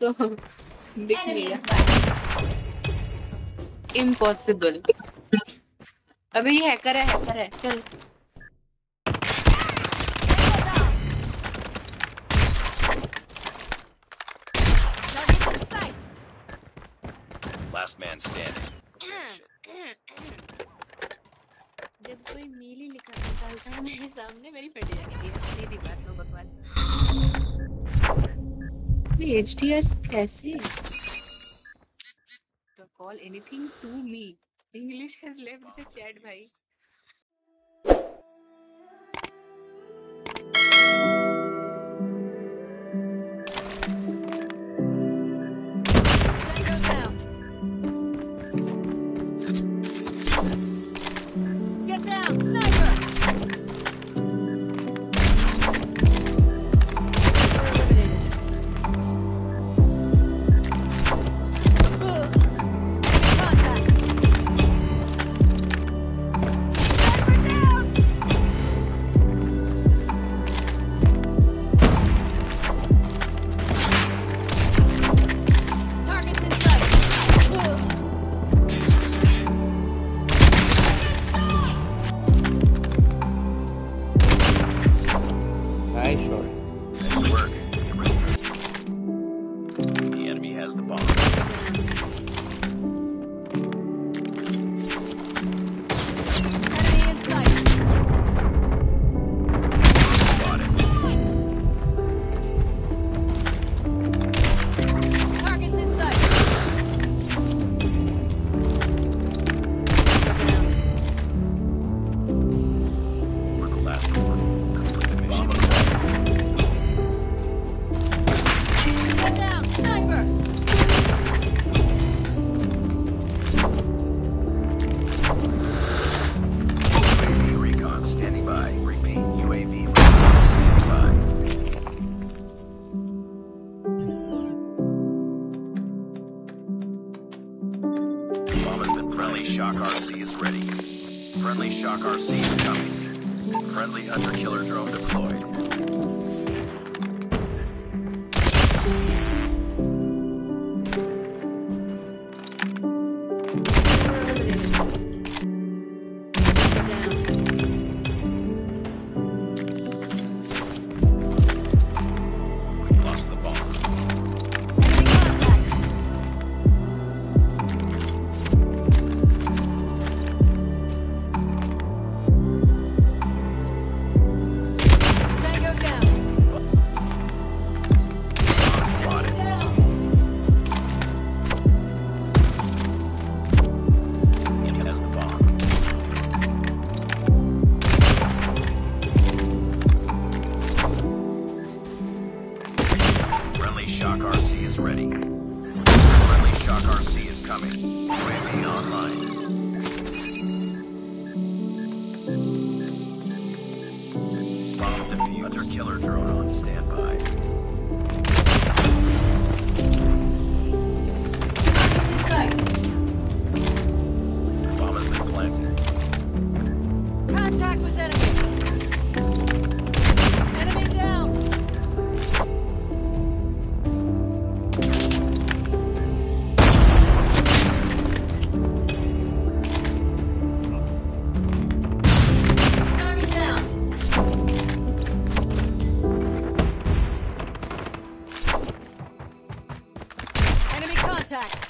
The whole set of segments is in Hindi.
तो दिख नहीं रहा इम्पॉसिबल अबे ये हैकर है हैकर है चल. Last man standing. जब कोई मीली लिखा निकालता है मेरे सामने मेरी फट जाती है सीधी बात अरे एच डी आर कैसे call anything to me English has chat भाई friendly. Shock RC is ready. Friendly Shock RC is coming. Friendly hunter killer drone deployed. Is ready. Friendly Shock RC is coming. UAV online. Bomb defused. Hunter killer drone on standby. attack.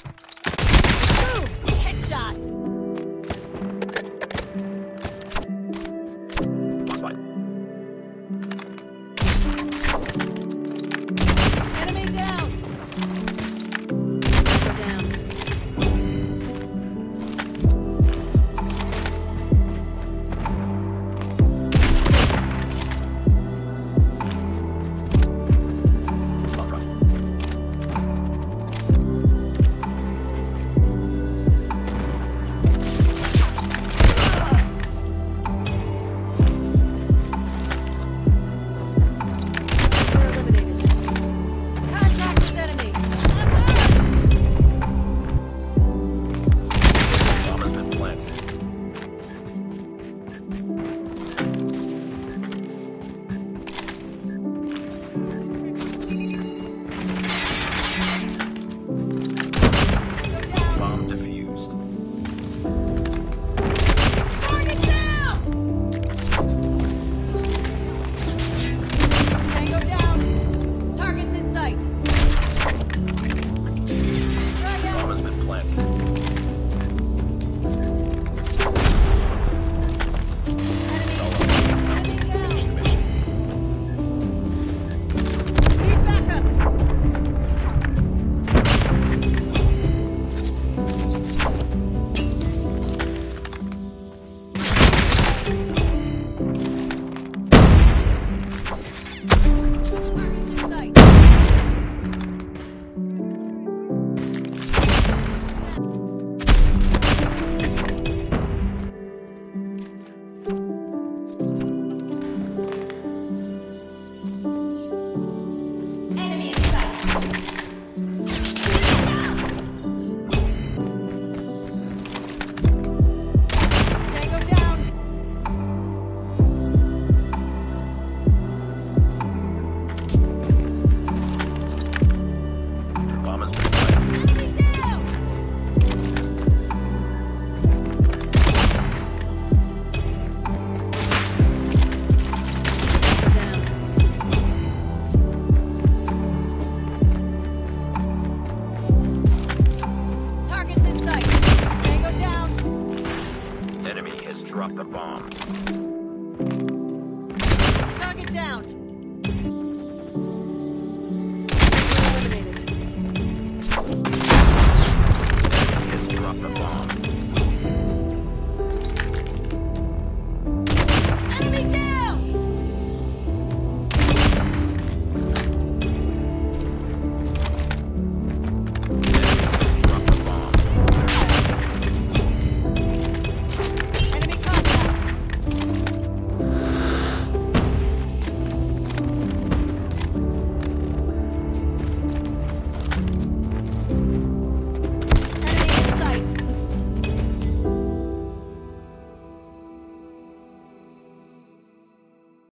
The bomb.